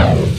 Oh.